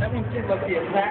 That one's still up here.